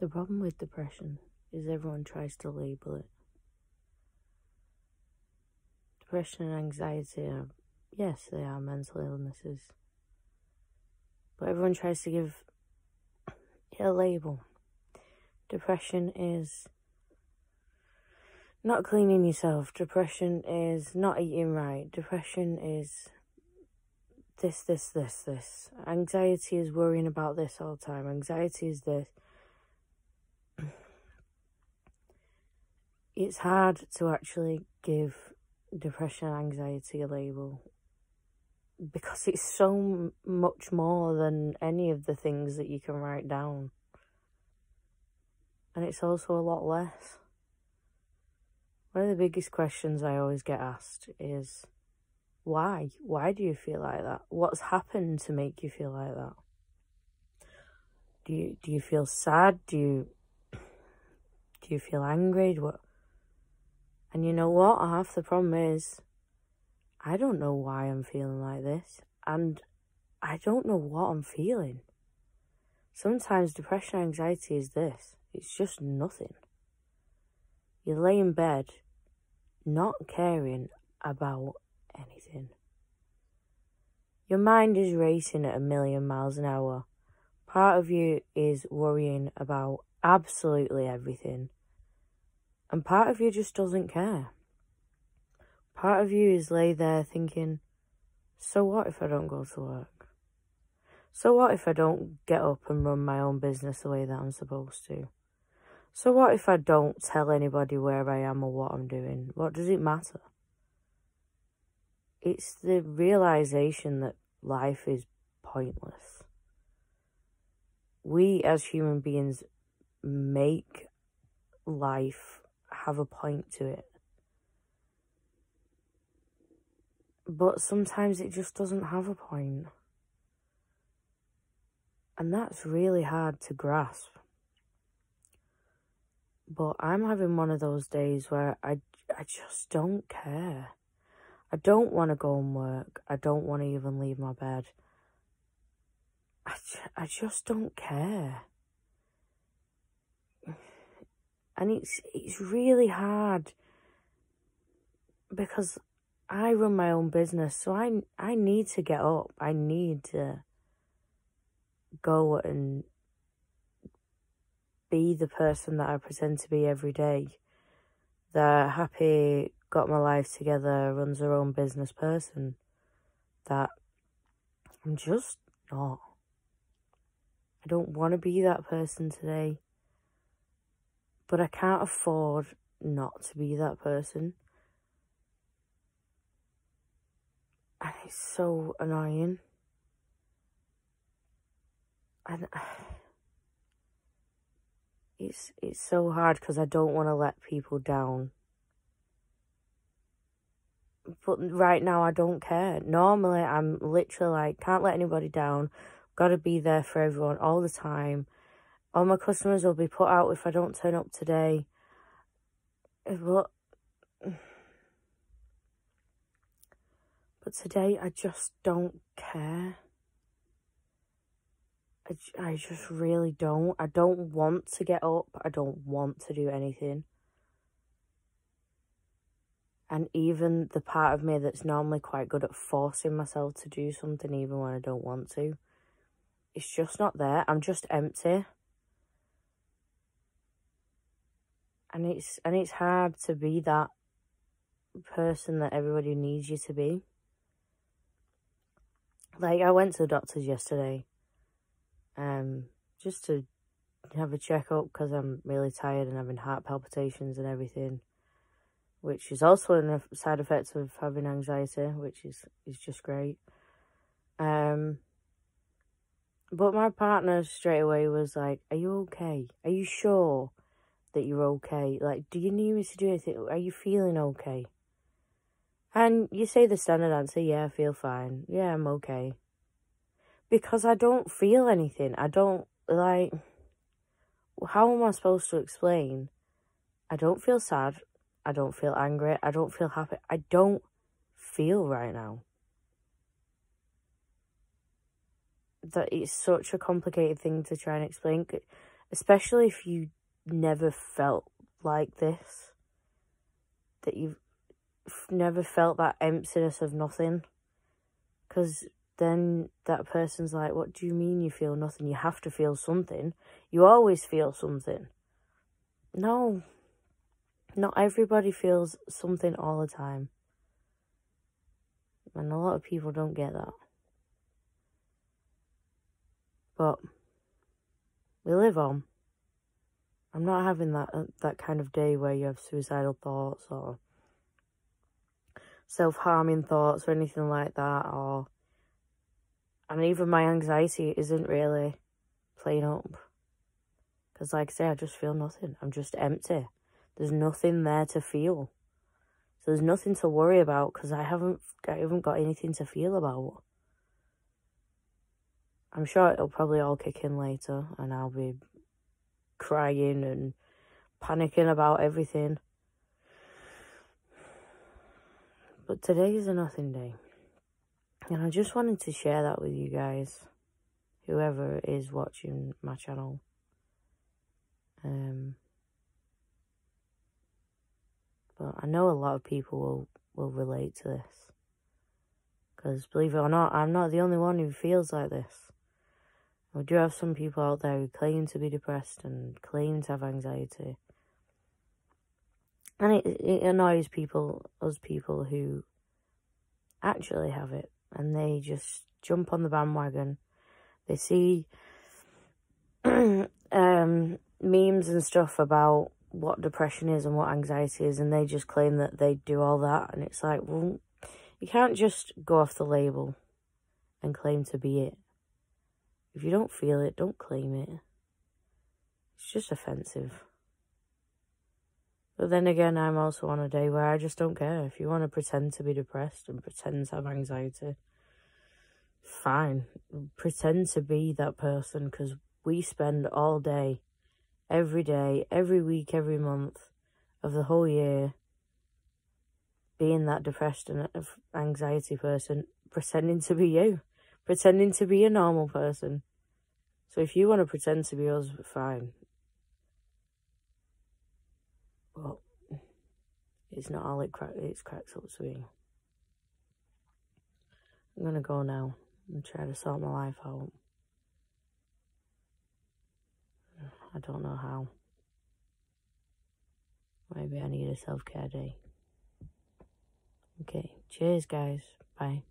The problem with depression is everyone tries to label it. Depression and anxiety are, yes, they are mental illnesses. But everyone tries to give it a label. Depression is not cleaning yourself. Depression is not eating right. Depression is this, this, this, this. Anxiety is worrying about this all the time. Anxiety is this. It's hard to actually give depression and anxiety a label because it's so much more than any of the things that you can write down. And it's also a lot less. One of the biggest questions I always get asked is why? Why do you feel like that? What's happened to make you feel like that? Do you do you feel sad? Do you do you feel angry? What and you know what? Half the problem is, I don't know why I'm feeling like this. And I don't know what I'm feeling. Sometimes depression anxiety is this it's just nothing. You lay in bed not caring about anything. Your mind is racing at a million miles an hour. Part of you is worrying about absolutely everything. And part of you just doesn't care. Part of you is lay there thinking, so what if I don't go to work? So what if I don't get up and run my own business the way that I'm supposed to? So what if I don't tell anybody where I am or what I'm doing? What does it matter? It's the realization that life is pointless. We as human beings make life have a point to it. But sometimes it just doesn't have a point. And that's really hard to grasp. But I'm having one of those days where I, I just don't care. I don't want to go and work. I don't want to even leave my bed. I, I just don't care and it's it's really hard because I run my own business, so I I need to get up. I need to go and be the person that I pretend to be every day. The happy, got my life together, runs her own business person. That I'm just not. I don't want to be that person today. But I can't afford not to be that person. And it's so annoying. And it's it's so hard because I don't want to let people down. But right now I don't care. Normally I'm literally like can't let anybody down. Got to be there for everyone all the time all my customers will be put out if I don't turn up today. But, but today I just don't care. I, I just really don't. I don't want to get up. I don't want to do anything. And even the part of me that's normally quite good at forcing myself to do something even when I don't want to, it's just not there. I'm just empty. And it's and it's hard to be that person that everybody needs you to be. Like I went to the doctor's yesterday, um, just to have a checkup because I'm really tired and having heart palpitations and everything, which is also a side effect of having anxiety, which is is just great. Um, but my partner straight away was like, "Are you okay? Are you sure?" That you're okay? Like, do you need me to do anything? Are you feeling okay? And you say the standard answer, yeah, I feel fine. Yeah, I'm okay. Because I don't feel anything. I don't, like, how am I supposed to explain? I don't feel sad. I don't feel angry. I don't feel happy. I don't feel right now. That it's such a complicated thing to try and explain. especially if you never felt like this, that you've never felt that emptiness of nothing. Because then that person's like, What do you mean you feel nothing? You have to feel something. You always feel something. No, not everybody feels something all the time. And a lot of people don't get that. But we live on. I'm not having that uh, that kind of day where you have suicidal thoughts or self-harming thoughts or anything like that or and even my anxiety isn't really playing up. Because like I say I just feel nothing. I'm just empty. There's nothing there to feel. So there's nothing to worry about because I haven't I haven't got anything to feel about. I'm sure it'll probably all kick in later and I'll be crying and panicking about everything. But today is a nothing day. And I just wanted to share that with you guys, whoever is watching my channel. Um, but I know a lot of people will, will relate to this. Because believe it or not, I'm not the only one who feels like this. We do have some people out there who claim to be depressed and claim to have anxiety. And it, it annoys people, us people who actually have it. And they just jump on the bandwagon. They see um, memes and stuff about what depression is and what anxiety is. And they just claim that they do all that. And it's like, well, you can't just go off the label and claim to be it. If you don't feel it, don't claim it. It's just offensive. But then again, I'm also on a day where I just don't care. If you want to pretend to be depressed and pretend to have anxiety, fine. Pretend to be that person because we spend all day, every day, every week, every month of the whole year being that depressed and anxiety person, pretending to be you pretending to be a normal person. So if you want to pretend to be us, fine. But it's not all it cra it's cracked up to be. I'm gonna go now and try to sort my life out. I don't know how. Maybe I need a self-care day. Okay, cheers guys. Bye.